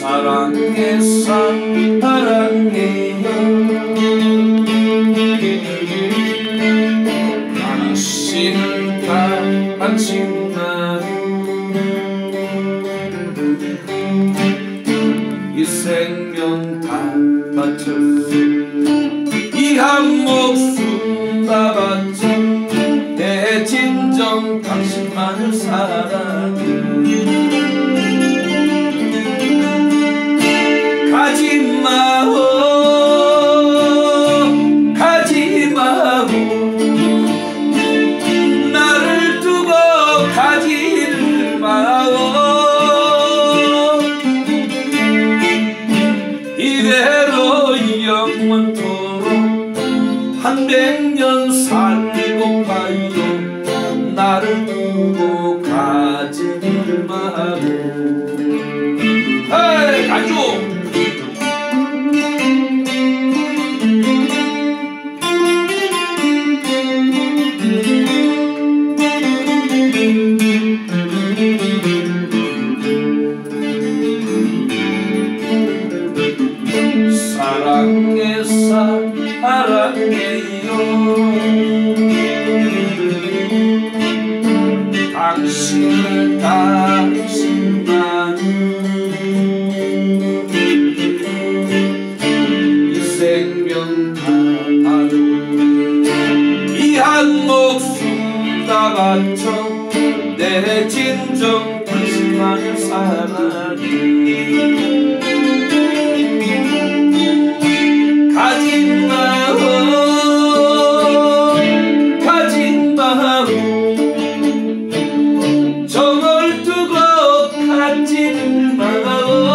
사랑해 사랑해요 당신을 당신만 바쳐 이한 목숨 다 바쳐 내 진정 당신만을 사랑 한 백년 살고 가요 나를 두고 가지를 마오 에이 가죠 사랑해 사랑해요 당신을 당신만 이 생명 다하루 이한 목숨 다 바쳐 내 진정 마음 저 멀뚱한 갓진 마음